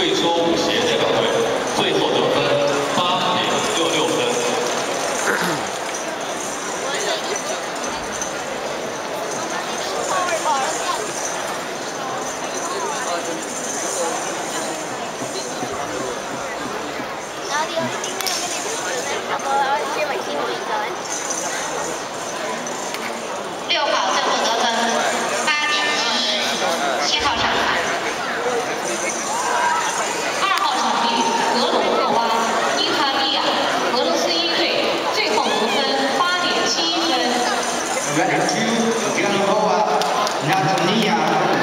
贵州协代表队最后得分八点六六分。我有。今天我跟你说的。Vertu Gilboa Nadania